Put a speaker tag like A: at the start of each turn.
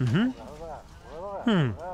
A: Mm-hmm. Hmm.